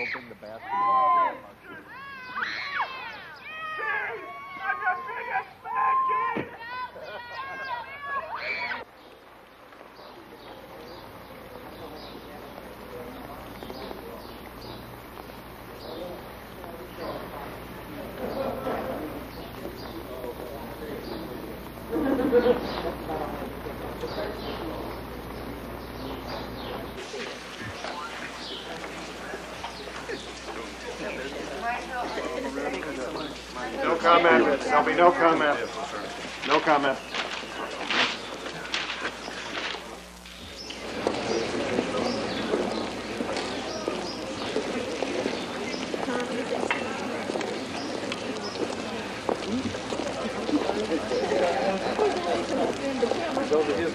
They'll bring the basket around. Thank you. No comment. There'll be no comment. No comment. over his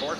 Ford.